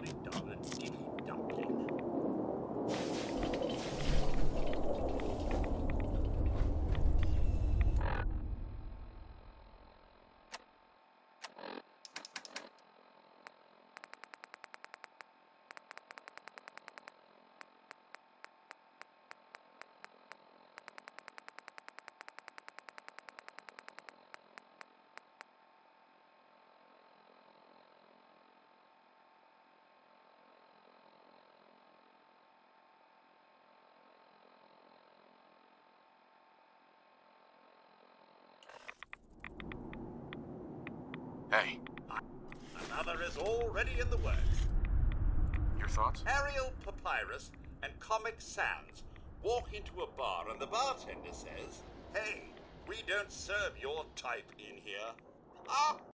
actually done. Hey, Another is already in the works. your thoughts? Arial Papyrus and Comic Sans walk into a bar and the bartender says, Hey, we don't serve your type in here. Ah,